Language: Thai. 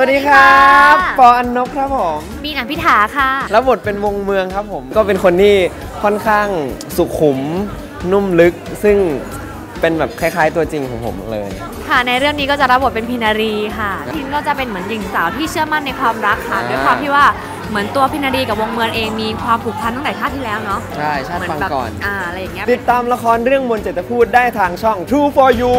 วัสดีครับปออันนกครับผมมีนอันพิถาค่ะรับบทเป็นวงเมืองครับผม ก็เป็นคนที่ค่อนข้างสุขุมนุ่มลึก ซึ่งเป็นแบบคล้าย ๆ ตัวจริงของผมเลย ค่ะในเรื่องนี้ก็จะรับบทเป็นพินารีค่ะพินก็จะเป็นเหมือนหญิงสาวที่เชื่อมั่นในความรักค่ะด้วยความที่ว่าเหมือนตัวพินารีกับวงเมืองเองมีความผูกพันตั้งแต่ชาติที่แล้วเนาะใช่ชาติฟังก่อนอ่าอะไรอย่างเงี้ยติดตามละครเรื่องมนเจตพูดได้ทางช่อง True for You